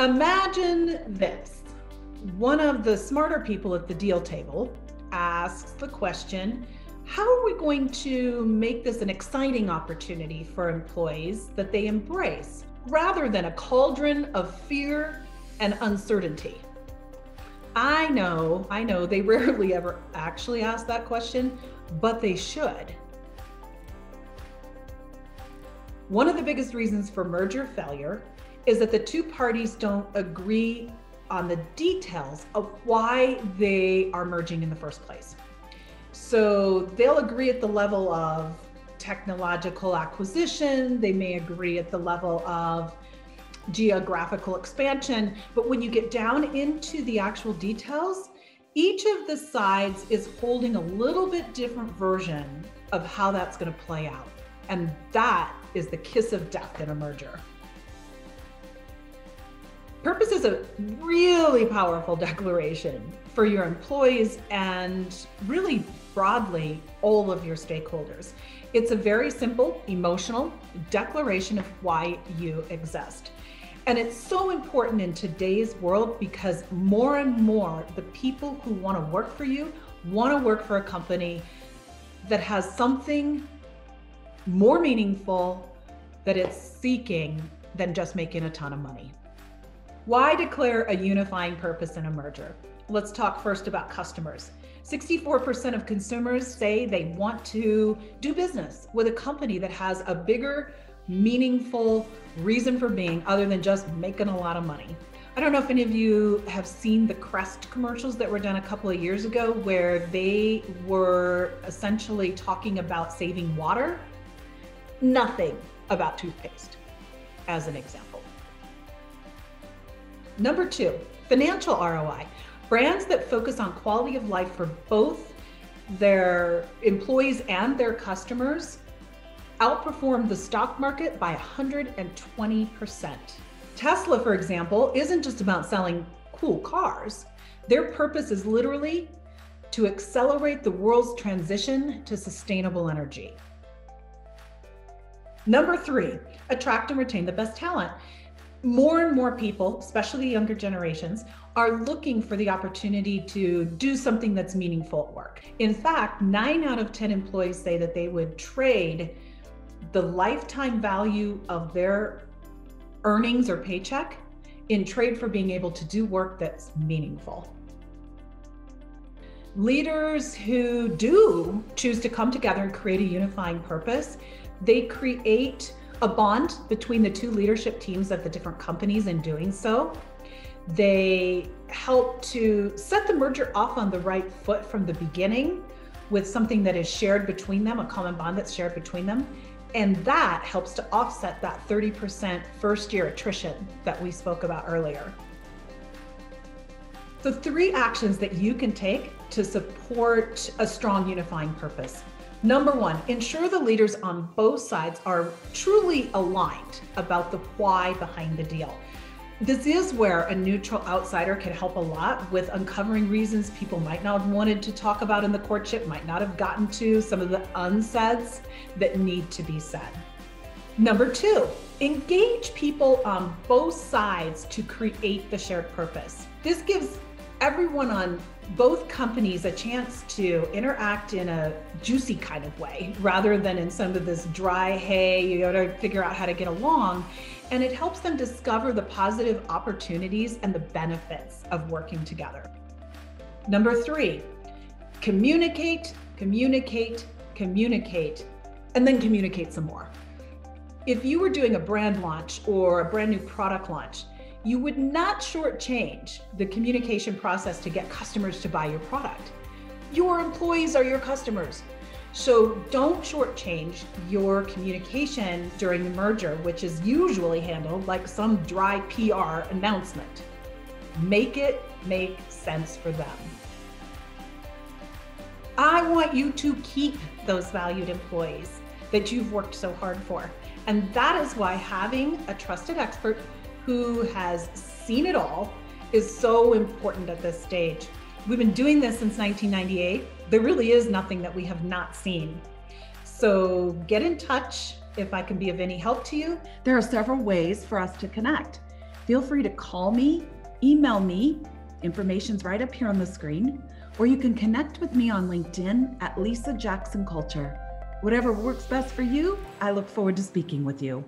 Imagine this. One of the smarter people at the deal table asks the question, how are we going to make this an exciting opportunity for employees that they embrace rather than a cauldron of fear and uncertainty? I know, I know they rarely ever actually ask that question, but they should. One of the biggest reasons for merger failure is that the two parties don't agree on the details of why they are merging in the first place. So they'll agree at the level of technological acquisition, they may agree at the level of geographical expansion, but when you get down into the actual details, each of the sides is holding a little bit different version of how that's going to play out. And that is the kiss of death in a merger. Purpose is a really powerful declaration for your employees and really broadly all of your stakeholders. It's a very simple, emotional declaration of why you exist. And it's so important in today's world because more and more the people who want to work for you want to work for a company that has something more meaningful that it's seeking than just making a ton of money. Why declare a unifying purpose in a merger? Let's talk first about customers. 64% of consumers say they want to do business with a company that has a bigger meaningful reason for being other than just making a lot of money. I don't know if any of you have seen the Crest commercials that were done a couple of years ago where they were essentially talking about saving water. Nothing about toothpaste, as an example. Number two, financial ROI. Brands that focus on quality of life for both their employees and their customers outperformed the stock market by 120%. Tesla, for example, isn't just about selling cool cars. Their purpose is literally to accelerate the world's transition to sustainable energy. Number three, attract and retain the best talent. More and more people, especially younger generations, are looking for the opportunity to do something that's meaningful at work. In fact, nine out of 10 employees say that they would trade the lifetime value of their earnings or paycheck in trade for being able to do work that's meaningful. Leaders who do choose to come together and create a unifying purpose, they create a bond between the two leadership teams of the different companies in doing so. They help to set the merger off on the right foot from the beginning with something that is shared between them, a common bond that's shared between them. And that helps to offset that 30% first year attrition that we spoke about earlier. The three actions that you can take to support a strong unifying purpose. Number one, ensure the leaders on both sides are truly aligned about the why behind the deal. This is where a neutral outsider can help a lot with uncovering reasons people might not have wanted to talk about in the courtship, might not have gotten to, some of the unsaids that need to be said. Number two, engage people on both sides to create the shared purpose. This gives everyone on both companies a chance to interact in a juicy kind of way rather than in some of this dry, hey, you gotta figure out how to get along and it helps them discover the positive opportunities and the benefits of working together. Number three, communicate, communicate, communicate, and then communicate some more. If you were doing a brand launch or a brand new product launch, you would not shortchange the communication process to get customers to buy your product. Your employees are your customers. So don't shortchange your communication during the merger, which is usually handled like some dry PR announcement. Make it make sense for them. I want you to keep those valued employees that you've worked so hard for. And that is why having a trusted expert who has seen it all is so important at this stage. We've been doing this since 1998 there really is nothing that we have not seen. So get in touch if I can be of any help to you. There are several ways for us to connect. feel free to call me, email me. Information's right up here on the screen. Or you can connect with me on LinkedIn at Lisa Jackson Culture. Whatever works best for you, I look forward to speaking with you.